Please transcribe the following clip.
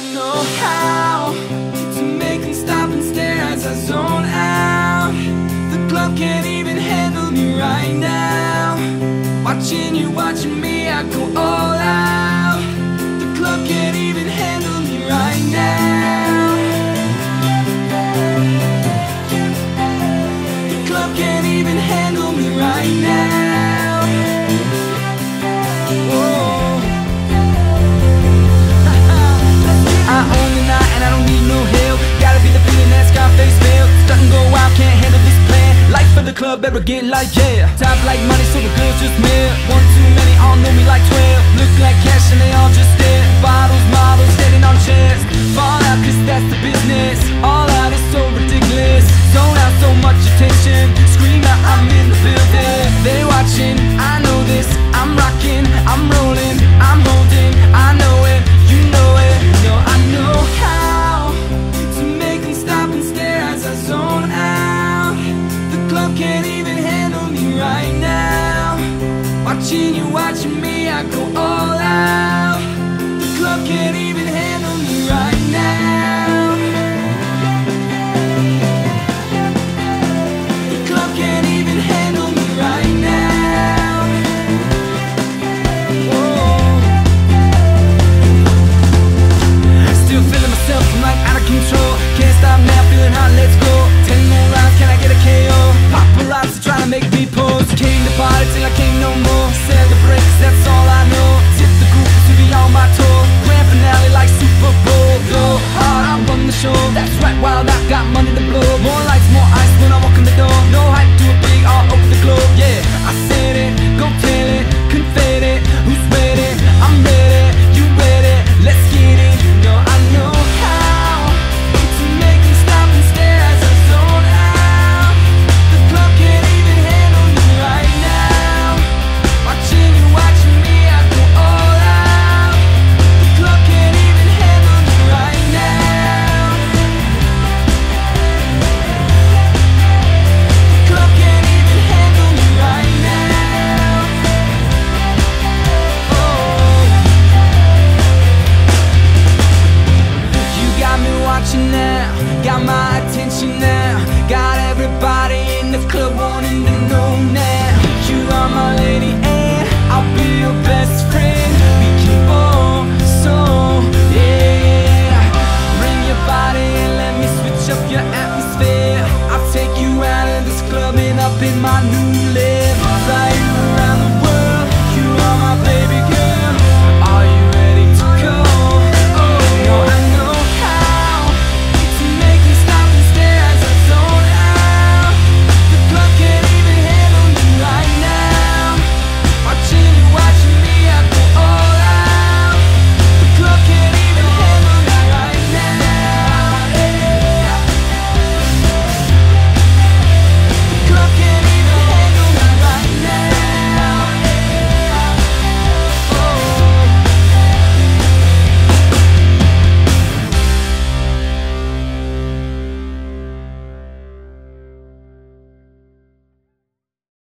I know how to make them stop and stare as I zone out. The club can't even handle me right now. Watching you, watching me, I go all out. club ever get like, yeah. Top like money, so the girls just mad. One too many, all know me like 12 Look like cash and they all just stare I go on. wild, I got money to blow More lights, more eyes I'll take you out of this club and up in my new lane.